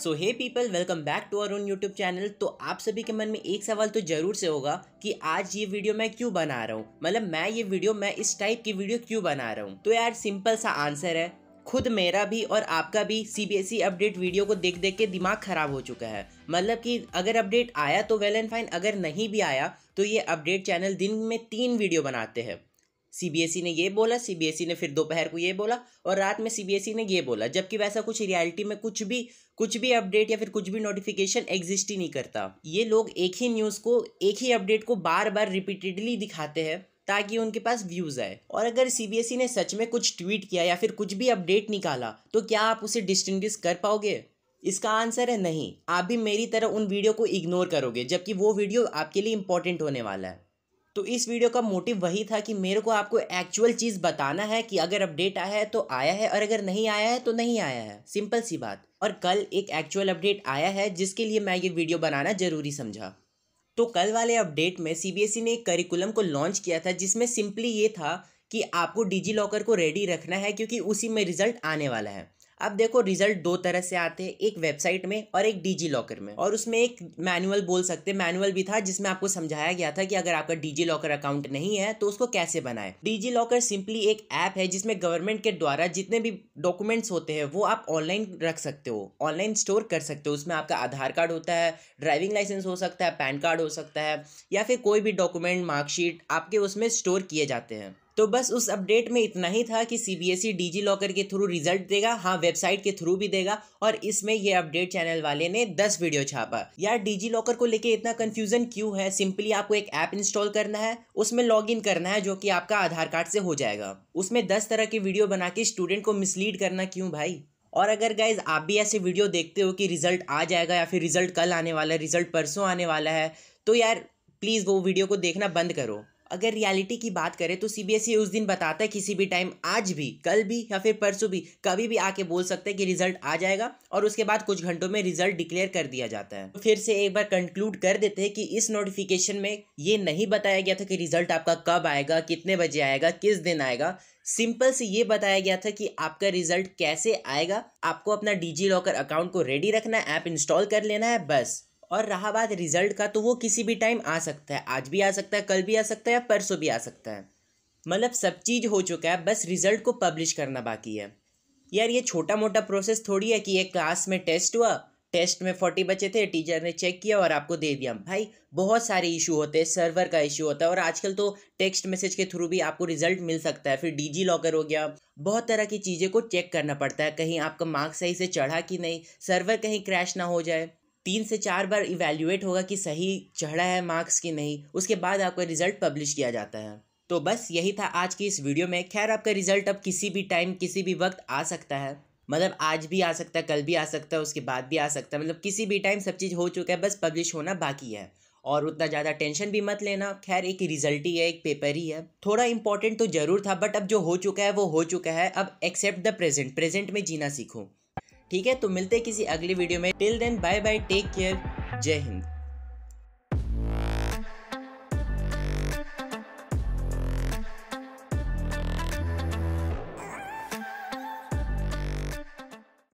So hey people welcome back to our own YouTube channel तो आप सभी के मन में एक सवाल तो ज़रूर से होगा कि आज ये वीडियो मैं क्यों बना रहा हूँ? मतलब मैं ये वीडियो, मैं इस टाइप की वीडियो क्यों बना रहा हूँ? तो यार सिंपल सा आंसर है। खुद मेरा भी और आपका भी सीबीएसई अपडेट वीडियो को देख देख के दिमाग खराब हो चुका है। मतलब कि अगर अपडेट आया तो वेल एंड फाइन अगर नहीं भी आया तो ये अपडेट चैनल दिन में तीन वीडियो बनाते हैं। सीबीएसई ने ये बोला सीबीएसई ने फिर दोपहर को ये बोला और रात में सीबीएसई ने ये बोला, जबकि वैसा कुछ रियलिटी में कुछ भी कुछ भी अपडेट या फिर कुछ भी नोटिफिकेशन एग्जिस्ट ही नहीं करता। ये लोग एक ही न्यूज़ को, एक ही अपडेट को बार बार रिपीटेडली दिखाते हैं ताकि उनके पास व्यूज़ आए। और अगर सीबीएसई ने सच में कुछ ट्वीट किया या फिर कुछ भी अपडेट निकाला तो क्या आप उसे डिस्टिंग्विश कर पाओगे? इसका आंसर है नहीं। आप भी मेरी तरह उन वीडियो को इग्नोर करोगे, जबकि वो वीडियो आपके लिए इंपॉर्टेंट होने वाला है। तो इस वीडियो का मोटिव वही था कि मेरे को आपको एक्चुअल चीज़ बताना है कि अगर अपडेट आया है तो आया है और अगर नहीं आया है तो नहीं आया है। सिंपल सी बात। और कल एक एक्चुअल अपडेट आया है जिसके लिए मैं ये वीडियो बनाना ज़रूरी समझा। तो कल वाले अपडेट में सीबीएसई ने एक करिकुलम को लॉन्च किया था जिसमें सिंपली ये था कि आपको डिजी लॉकर को रेडी रखना है क्योंकि उसी में रिज़ल्ट आने वाला है। अब देखो रिज़ल्ट दो तरह से आते हैं, एक वेबसाइट में और एक डीजी लॉकर में। और उसमें एक मैनुअल बोल सकते मैनुअल भी था, जिसमें आपको समझाया गया था कि अगर आपका डीजी लॉकर अकाउंट नहीं है तो उसको कैसे बनाए। डीजी लॉकर सिंपली एक ऐप है, जिसमें गवर्नमेंट के द्वारा जितने भी डॉक्यूमेंट्स होते हैं, वो आप ऑनलाइन रख सकते हो ऑनलाइन स्टोर कर सकते हो। उसमें आपका आधार कार्ड होता है ड्राइविंग लाइसेंस हो सकता है पैन कार्ड हो सकता है, या फिर कोई भी डॉक्यूमेंट मार्कशीट आपके उसमें स्टोर किए जाते हैं। तो बस उस अपडेट में इतना ही था कि C B S E DigiLocker के थ्रू रिज़ल्ट देगा हाँ वेबसाइट के थ्रू भी देगा और इसमें ये अपडेट चैनल वाले ने दस वीडियो छापा। यार डीजी लॉकर को लेके इतना कंफ्यूजन क्यों है? सिंपली आपको एक ऐप इंस्टॉल करना है, उसमें लॉग इन करना है जो कि आपका आधार कार्ड से हो जाएगा। उसमें दस तरह की वीडियो बना के स्टूडेंट को मिसलीड करना क्यों भाई? और अगर गाइज़ आप भी ऐसे वीडियो देखते हो कि रिज़ल्ट आ जाएगा या फिर रिज़ल्ट कल आने वाला है रिज़ल्ट परसों आने वाला है तो यार प्लीज़ वो वीडियो को देखना बंद करो। अगर रियलिटी की बात करें तो सीबीएसई उस दिन बताता है किसी भी टाइम आज भी, कल भी या फिर परसों भी, कभी भी आके बोल सकते हैं कि रिज़ल्ट आ जाएगा और उसके बाद कुछ घंटों में रिज़ल्ट डिक्लेयर कर दिया जाता है। तो फिर से एक बार कंक्लूड कर देते हैं कि इस नोटिफिकेशन में ये नहीं बताया गया था कि रिज़ल्ट आपका कब आएगा, कितने बजे आएगा, किस दिन आएगा। सिंपल से ये बताया गया था कि आपका रिज़ल्ट कैसे आएगा, आपको अपना डिजी लॉकर अकाउंट को रेडी रखना है ऐप इंस्टॉल कर लेना है, बस। और रहा बात रिज़ल्ट का तो वो किसी भी टाइम आ सकता है। आज भी आ सकता है, कल भी आ सकता है या परसों भी आ सकता है। मतलब सब चीज़ हो चुका है, बस रिज़ल्ट को पब्लिश करना बाकी है। यार, ये छोटा मोटा प्रोसेस थोड़ी है कि एक क्लास में टेस्ट हुआ टेस्ट में फोर्टी बचे थे टीचर ने चेक किया और आपको दे दिया। भाई, बहुत सारे इशू होते हैं सर्वर का इशू होता है और आजकल तो टेक्स्ट मैसेज के थ्रू भी आपको रिज़ल्ट मिल सकता है। फिर डीजी लॉकर हो गया, बहुत तरह की चीज़ें को चेक करना पड़ता है, कहीं आपका मार्क्स सही से चढ़ा कि नहीं सर्वर कहीं क्रैश ना हो जाए। तीन से चार बार इवेल्युएट होगा कि सही चढ़ा है मार्क्स की नहीं, उसके बाद आपका रिज़ल्ट पब्लिश किया जाता है। तो बस यही था आज की इस वीडियो में। खैर, आपका रिज़ल्ट अब किसी भी टाइम किसी भी वक्त आ सकता है। मतलब आज भी आ सकता है, कल भी आ सकता है, उसके बाद भी आ सकता है। मतलब किसी भी टाइम सब चीज़ हो चुका है, बस पब्लिश होना बाकी है। और उतना ज़्यादा टेंशन भी मत लेना। खैर, एक रिज़ल्ट ही है, एक पेपर ही है। थोड़ा इंपॉर्टेंट तो ज़रूर था बट अब जो हो चुका है, वो हो चुका है। अब एक्सेप्ट द प्रेजेंट प्रेजेंट में जीना सीखो। ठीक है? तो मिलते हैं किसी अगली वीडियो में। Till then bye bye take care जय हिंद।